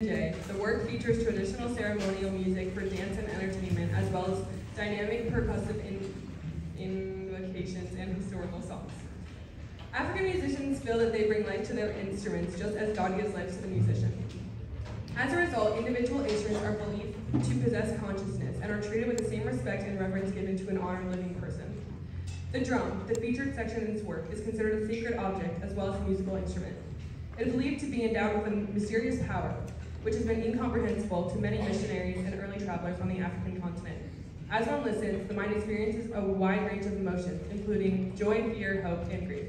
The work features traditional ceremonial music for dance and entertainment, as well as dynamic percussive in- invocations and historical songs. African musicians feel that they bring life to their instruments just as God gives life to the musician. As a result, individual instruments are believed to possess consciousness and are treated with the same respect and reverence given to an honored living person. The drum, the featured section in this work, is considered a sacred object as well as a musical instrument. It is believed to be endowed with a mysterious power, which has been incomprehensible to many missionaries and early travelers on the African continent. As one listens, the mind experiences a wide range of emotions, including joy, fear, hope, and grief.